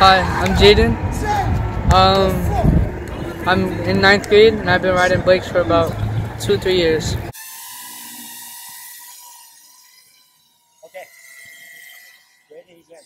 Hi, I'm Jaiden. Um, I'm in ninth grade and I've been riding bikes for about two, three years. Okay. Ready again.